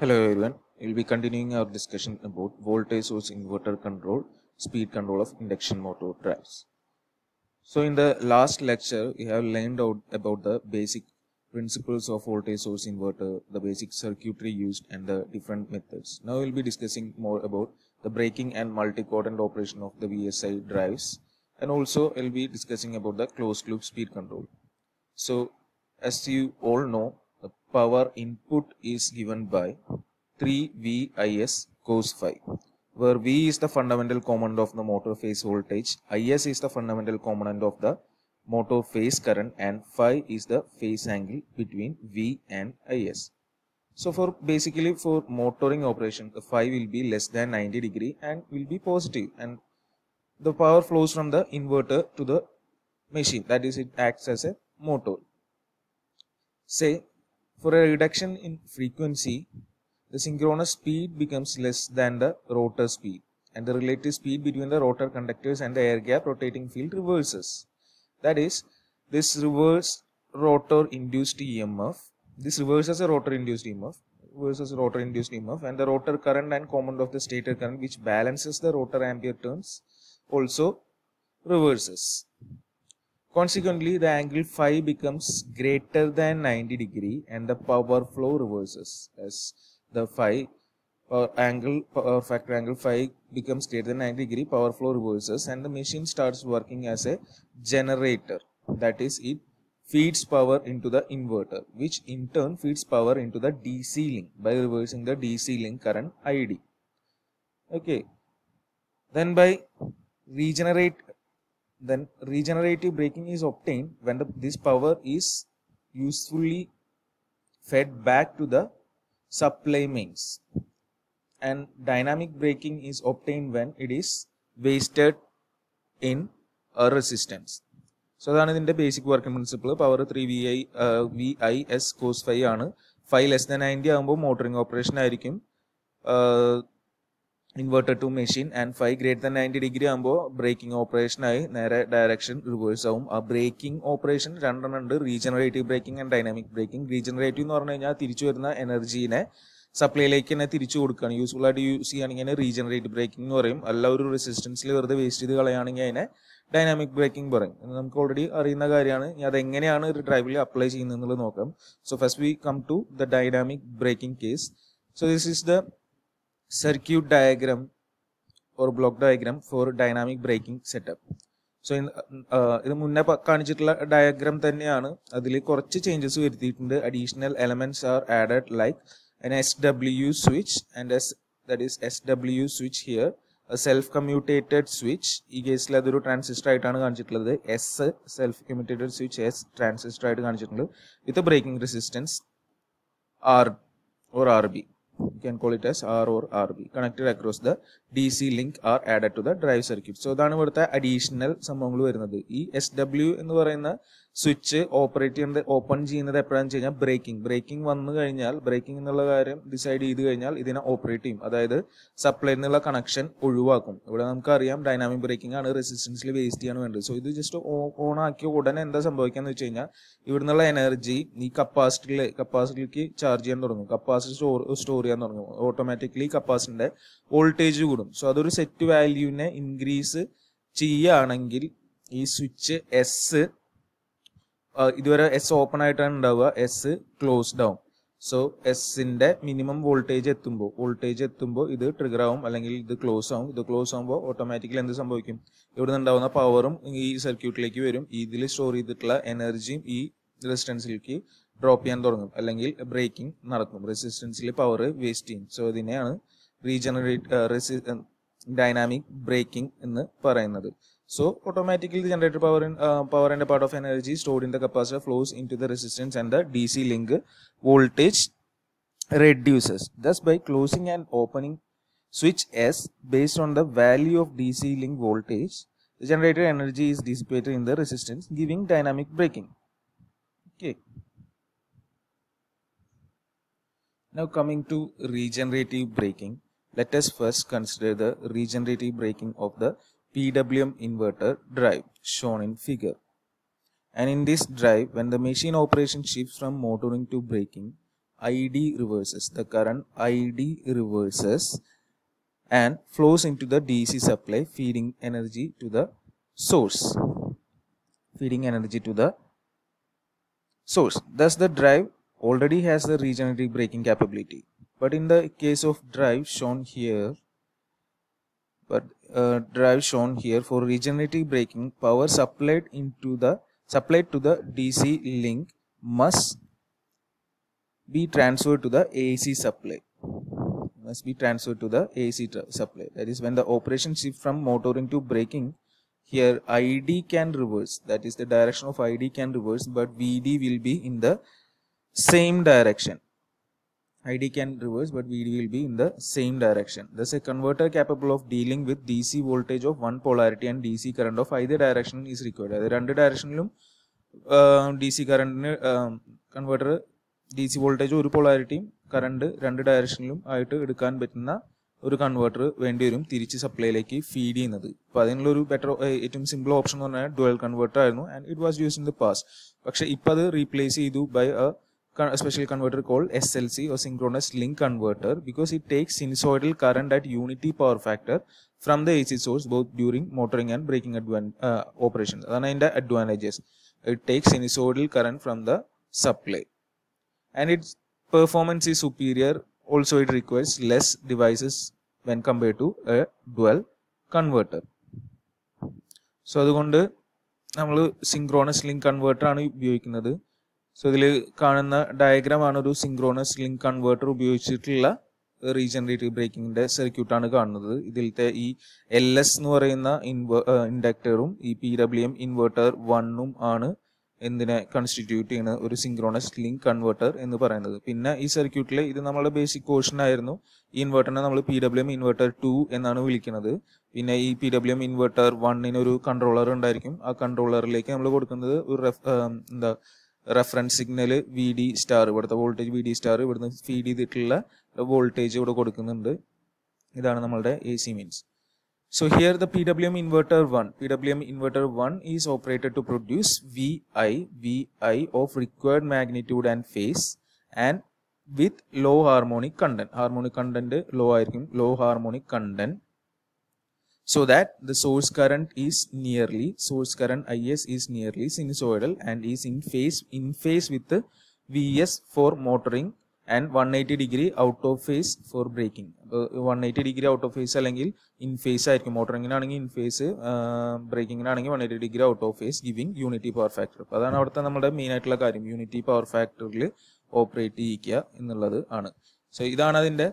Hello everyone, we'll be continuing our discussion about voltage source inverter control, speed control of induction motor drives. So in the last lecture, we have learned out about the basic principles of voltage source inverter, the basic circuitry used and the different methods. Now we'll be discussing more about the braking and multi-quadrant operation of the VSI drives and also we'll be discussing about the closed loop speed control. So as you all know, the power input is given by 3 VIS cos phi, where V is the fundamental component of the motor phase voltage, IS is the fundamental component of the motor phase current, and phi is the phase angle between V and IS. So for basically for motoring operation, the phi will be less than 90 degree and will be positive, and the power flows from the inverter to the machine. That is, it acts as a motor. Say for a reduction in frequency, the synchronous speed becomes less than the rotor speed and the relative speed between the rotor conductors and the air gap rotating field reverses. That is, this reverse rotor induced EMF, this reverses a rotor induced EMF, versus rotor induced EMF and the rotor current and component of the stator current which balances the rotor ampere turns also reverses. Consequently, the angle phi becomes greater than 90 degree and the power flow reverses. As the phi power angle power factor angle phi becomes greater than 90 degree power flow reverses and the machine starts working as a generator. That is it feeds power into the inverter which in turn feeds power into the DC link by reversing the DC link current ID okay. Then by regenerate then regenerative braking is obtained when the, this power is usefully fed back to the supply mains and dynamic braking is obtained when it is wasted in a resistance so അതാണ് ഇതിന്റെ basic working principle power three V I V I S cos five ആണ് five less than ninety ആകുമ്പോൾ motoring operation ആയിരിക്കും inverter to machine and five greater than ninety degree ആകുമ്പോൾ breaking ഓപ്പറേഷനായി നേരെ direction reverse ആവും. ആ ബ്രേക്കിംഗ് ഓപ്പറേഷൻ രണ്ടെണ്ണം ഉണ്ട് regenerative braking and dynamic braking regenerative എന്ന് പറഞ്ഞു കഴിഞ്ഞാൽ തിരിച്ചു വരുന്ന എനർജീനെ സപ്ലൈയിലേക്ക് തന്നെ തിരിച്ചു കൊടുക്കുകയാണ് യൂസ്ഫുൾ ആയിട്ട് യൂസ് ചെയ്യുകയാണെങ്കിൽ റീജനറേറ്റീവ് ബ്രേക്കിംഗ് എന്ന് പറയും. അല്ല ഒരു റെസിസ്റ്റൻസിൽ വെറുതെ വേസ്റ്റ് ചെയ്ത് കളയുകയാണെങ്കിൽ അതിനെ ഡൈനാമിക് ബ്രേക്കിംഗ് പറയും. നമുക്ക് ഓൾറെഡി അറിയുന്ന കാര്യമാണ്. ഇനി അതെങ്ങനെയാണ് ഒരു ഡ്രൈവിൽ അപ്ലൈ ചെയ്യുന്നത് എന്നുള്ളത് നോക്കാം. So first we come to the dynamic braking case so this is the circuit diagram or block diagram for dynamic braking setup so ഇത് മുന്നേ കാണിച്ചിട്ടുള്ള ഡയഗ്രാം തന്നെയാണ്. അതിൽ കുറച്ച് ചേഞ്ചസ് വരുത്തിയിട്ടുണ്ട്. Additional elements are added like an SW switch and as that is SW switch here. A self commutated switch. ഈ കേസിൽ അതൊരു ട്രാൻസിസ്റ്റർ ആയിട്ടാണ് കാണിച്ചിട്ടുള്ളത്. S self commutated switch S transistor ആയിട്ട് കാണിച്ചിട്ടുണ്ട്. With braking resistance R or R B you can call it as R or RB connected across the DC link are added to the drive circuit. So ഇതാണ് ഇവിടുത്തെ additional. സംഭവങ്ങൾ വരുന്നത് ഈ എന്ന് പറയുന്ന switch operate ചെയ്യുന്നത് ഓപ്പൺ ചെയ്യുന്നത് എപ്പോഴാണെന്ന് വെച്ച് കഴിഞ്ഞാൽ ബ്രേക്കിംഗ്. ബ്രേക്കിംഗ് വന്നു കഴിഞ്ഞാൽ ബ്രേക്കിംഗ് എന്നുള്ള കാര്യം ഡിസൈഡ് ചെയ്ത് കഴിഞ്ഞാൽ ഇതിനെ ഓപ്പറേറ്റ് ചെയ്യും. അതായത് സപ്ലൈ എന്നുള്ള കണക്ഷൻ ഒഴിവാക്കും. ഇവിടെ നമുക്കറിയാം ഡൈനാമിക് ബ്രേക്കിംഗ് ആണ് റെസിസ്റ്റൻസിൽ വേസ്റ്റ് ചെയ്യാണ് വേണ്ടത്. സോ ഇത് ജസ്റ്റ് ഓൺ ആക്കിയ ഉടനെ എന്താ സംഭവിക്കാന്ന് വെച്ച് കഴിഞ്ഞാൽ ഇവിടുന്നുള്ള എനർജി ഈ കപ്പാസിറ്റിയിൽ കപ്പാസിറ്റിക്ക് ചാർജ് ചെയ്യാൻ തുടങ്ങും. കപ്പാസിറ്റി സ്റ്റോർ സ്റ്റോർ ചെയ്യാൻ തുടങ്ങും. ഓട്ടോമാറ്റിക്കലി കപ്പാസിറ്റിന്റെ വോൾട്ടേജ് കൂടും. സോ അതൊരു സെറ്റ് വാല്യൂവിനെ ഇൻക്രീസ് ചെയ്യുകയാണെങ്കിൽ ഈ സ്വിച്ച് എസ് ഇതുവരെ എസ് ഓപ്പൺ ആയിട്ടാണ് ഉണ്ടാവുക. എസ് ക്ലോസ്ഡ് ആവും സോ എസിന്റെ മിനിമം വോൾട്ടേജ് എത്തുമ്പോൾ വോൾട്ടേജ് എത്തുമ്പോൾ ഇത് ട്രിഗർ ആവും അല്ലെങ്കിൽ ഇത് ക്ലോസ് ആവും. ഇത് ക്ലോസ് ആവുമ്പോൾ ഓട്ടോമാറ്റിക്കലി എന്ത് സംഭവിക്കും? ഇവിടെ ഉണ്ടാവുന്ന പവറും ഈ സർക്യൂട്ടിലേക്ക് വരും. ഇതിൽ സ്റ്റോർ ചെയ്തിട്ടുള്ള എനർജിയും ഈ റെസിസ്റ്റൻസിലേക്ക് ഡ്രോപ്പ് ചെയ്യാൻ തുടങ്ങും. അല്ലെങ്കിൽ ബ്രേക്കിംഗ് നടക്കും. റെസിസ്റ്റൻസിൽ പവർ വേസ്റ്റ് ചെയ്യും. സോ ഇതിനെയാണ് റീജനറേറ്റ് ഡൈനാമിക് ബ്രേക്കിംഗ് എന്ന് പറയുന്നത്. So automatically the generated power in, uh, power and a part of energy stored in the capacitor flows into the resistance and the DC link voltage reduces. Thus by closing and opening switch S based on the value of DC link voltage, the generated energy is dissipated in the resistance giving dynamic braking. Okay. Now coming to regenerative braking, let us first consider the regenerative braking of the PWM inverter drive shown in figure. And in this drive, when the machine operation shifts from motoring to braking, ID reverses. The current ID reverses and flows into the DC supply feeding energy to the source. Feeding energy to the source. Thus the drive already has the regenerative braking capability. But in the case of drive shown here, but uh, drive shown here for regenerative braking, power supplied into the supplied to the DC link must be transferred to the AC supply. Must be transferred to the AC supply. That is when the operation shift from motoring to braking here id can reverse that is the direction of id can reverse but vd will be in the same direction id can reverse but vd will be in the same direction. Thus a converter capable of dealing with dc voltage of one polarity and dc current of either direction is required. അത് രണ്ട് ഡയറക്ഷനിലും D C കറണ്ടിന് converter D C voltage ഒരു പൊളാരിറ്റിയും current രണ്ട് ഡയറക്ഷനിലും ആയിട്ട് എടുക്കാൻ പറ്റുന്ന ഒരു കൺവേർട്ടർ വേണ്ടി വരും തിരിച്ച് സപ്ലൈയിലേക്ക് ഫീഡ് ചെയ്യുന്നത്. അപ്പോൾ അതിനുള്ള ഒരു ബെറ്റർ ഏറ്റവും സിമ്പിൾ ഓപ്ഷൻ എന്ന് പറഞ്ഞാൽ ഡുവൽ കൺവേർട്ടർ ആയിരുന്നു and it was use in the past പക്ഷെ ഇപ്പം അത് റീപ്ലേസ് ചെയ്തു by a special converter call S L C or synchronous link converter because it takes സിൻസോയിഡൽ current at unity power factor from the A C source both during motoring and breaking അഡ്വാൻ operations അതാണ് അതിൻ്റെ advantages it takes sinusoidal current from the supply and it's performance is superior also it requires less devices when compared to a dual converter so അതുകൊണ്ട് നമ്മൾ synchronous link converter ആണ് ഉപയോഗിക്കുന്നത് so ഇതിൽ കാണുന്ന diagram ആണ് ഒരു സിങ്ക്രോണസ് ലിങ്ക് കൺവേർട്ടർ ഉപയോഗിച്ചിട്ടുള്ള regenerative ബ്രേക്കിങ്ങിന്റെ സർക്യൂട്ടാണ് കാണുന്നത്. ഇതിലത്തെ ഈ എൽ എസ് എന്ന് പറയുന്ന ഇൻവേ ഇൻഡക്ടറും ഈ പി ഡബ്ല്യു എം ഇൻവേർട്ടർ വണ്ണും ആണ് എന്തിനെ കൺസ്റ്റിറ്റ്യൂട്ട് ചെയ്യുന്ന ഒരു സിങ്ക്രോണസ് ലിങ്ക് കൺവേർട്ടർ എന്ന് പറയുന്നത്. പിന്നെ ഈ സർക്യൂട്ടിൽ ഇത് നമ്മുടെ ബേസിക് പോർഷൻ ആയിരുന്നു. ഈ ഇൻവേർട്ടറിനെ നമ്മൾ P W M inverter two എന്നാണ് വിളിക്കുന്നത്. പിന്നെ ഈ പി ഡബ്ല്യു എം ഇൻവേർട്ടർ വണ്ണിന് ഒരു കൺട്രോളർ ഉണ്ടായിരിക്കും. ആ കൺട്രോളറിലേക്ക് നമ്മൾ കൊടുക്കുന്നത് ഒരു എന്താ reference signal V D star ഇവിടുത്തെ വോൾട്ടേജ് വി ഡി സ്റ്റാർ ഇവിടുന്ന് ഫീഡ് ചെയ്തിട്ടുള്ള വോൾട്ടേജ് ഇവിടെ കൊടുക്കുന്നുണ്ട്. ഇതാണ് നമ്മളുടെ A C means so here the P W M inverter one P W M inverter one is operated to produce V I V I of required magnitude and phase and with low harmonic content harmonic content low ആയിരിക്കും. Low harmonic content So that the source current is nearly, source current IS is nearly sinusoidal and is in phase, in phase with the VS for motoring and one eighty degree out of phase for braking one eighty degree out of phase അല്ലെങ്കിൽ in phase ആയിരിക്കും. മോട്ടറിങ്ങിനാണെങ്കിൽ in phase ബ്രേക്കിങ്ങിനാണെങ്കിൽ one eighty degree out of phase giving unity power factor അപ്പോൾ അതാണ് അവിടുത്തെ നമ്മുടെ main ആയിട്ടുള്ള കാര്യം. Unity power ഫാക്ടറിൽ operate ചെയ്യിക്കുക എന്നുള്ളത് ആണ്. സോ ഇതാണ് അതിന്റെ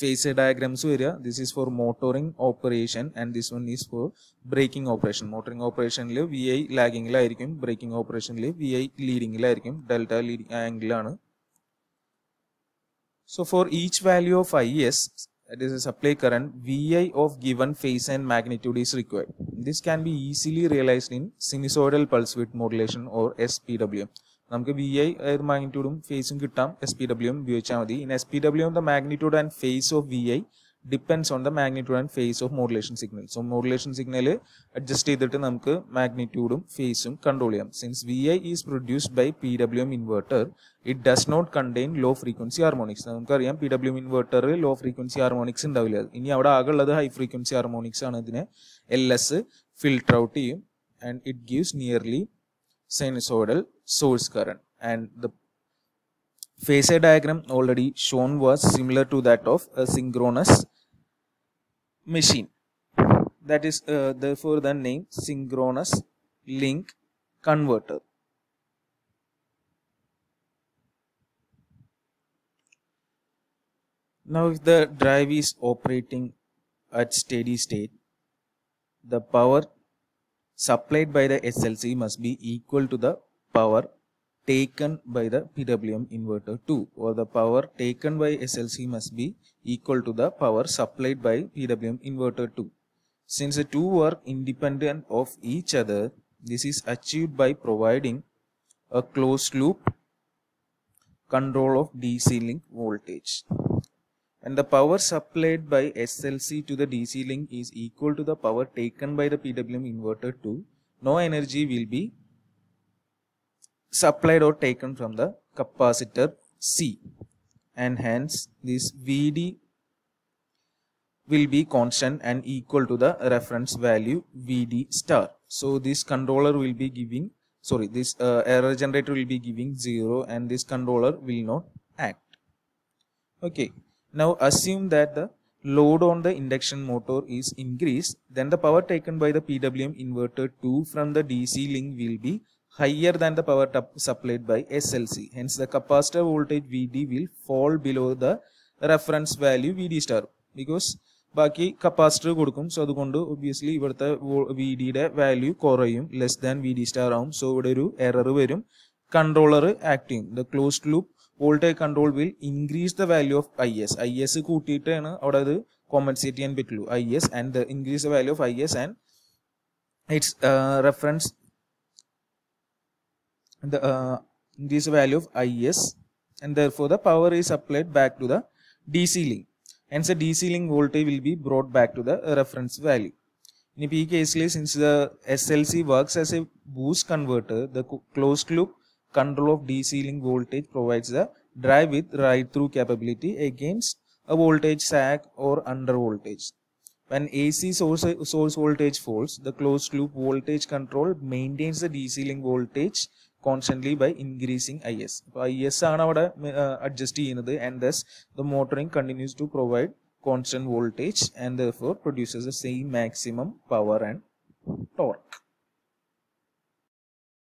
ഫേസ് ഡയഗ്രാംസ് വരിക this is four motoring operation and this one is four breaking operation motoring ഓപ്പറേഷനിൽ V I ലാഗിങ്ങിലായിരിക്കും breaking ഓപ്പറേഷനിൽ V I ലീഡിങ്ങിലായിരിക്കും delta leading ആംഗിളാണ് So for each value of IS, that is a supply current, VI of given phase and magnitude is required. This can be easily realized in sinusoidal pulse width modulation or SPWM. നമുക്ക് V I അതായത് മാഗ്നിറ്റ്യൂഡും ഫേസും കിട്ടാം. S P W M ഉപയോഗിച്ചാൽ മതി. In S P W M the magnitude and phase of V I depends on the magnitude and phase of modulation signal so modulation signal adjust ചെയ്തിട്ട് നമുക്ക് മാഗ്നിറ്റ്യൂഡും ഫേസും കൺട്രോൾ ചെയ്യാം. Since V I is produced by P W M inverter it does not contain low frequency harmonics നമുക്കറിയാം P W M inverter low frequency harmonics ഉണ്ടാവില്ല. ഇനി അവിടെ ആകെ ഉള്ളത് ഹൈ ഫ്രീക്വൻസി ഹാർമോണിക്സ് ആണ്. ഇതിനെ എൽ എസ് ഫിൽട്ടർ ഔട്ട് ചെയ്യും. And it gives nearly sinusoidal source current. And the phasor diagram already shown was similar to that of a synchronous machine. That is uh, therefore the name synchronous link converter. Now if the drive is operating at steady state the power supplied by the SLC must be equal to the power taken by the PWM inverter 2 or the power taken by SLC must be equal to the power supplied by PWM inverter 2. Since the two work independent of each other, this is achieved by providing a closed loop control of DC link voltage. And the power supplied by SLC to the DC link is equal to the power taken by the PWM inverter 2, no energy will be supplied or taken from the capacitor C and hence this VD will be constant and equal to the reference value VD star. So this controller will be giving sorry this uh, error generator will be giving 0 and this controller will not act. Okay now assume that the load on the induction motor is increased then the power taken by the PWM inverter 2 from the DC link will be higher than the power supplied by SLC. Hence the capacitor voltage VD will fall below the reference value VD star. Because ബാക്കി capacitor കൊടുക്കും. So അതുകൊണ്ട് obviously ഇവിടുത്തെ V ഡിയുടെ value കുറയും. Less than V D star ആവും. So ഇവിടെ ഒരു error വരും. കൺട്രോളർ ആക്ട് ചെയ്യും. The closed loop voltage control will increase the value of I S I S കൂട്ടിയിട്ടാണ് അവിടെ അത് കോമ്പൻസേറ്റ് ചെയ്യാൻ പറ്റുള്ളൂ. I S and the increase the value of I S and its reference the uh, increase value of IS and therefore the power is applied back to the DC link. Hence the DC link voltage will be brought back to the reference value. In P case since the SLC works as a boost converter, the closed loop control of DC link voltage provides the drive with ride through capability against a voltage sag or under voltage. When AC source, source voltage falls, the closed loop voltage control maintains the DC link voltage constantly by increasing IS. അപ്പോൾ I S ആണ് അവിടെ adjust ചെയ്യുന്നത് and thus the motoring continues to provide constant voltage and four produces the same maximum power and torque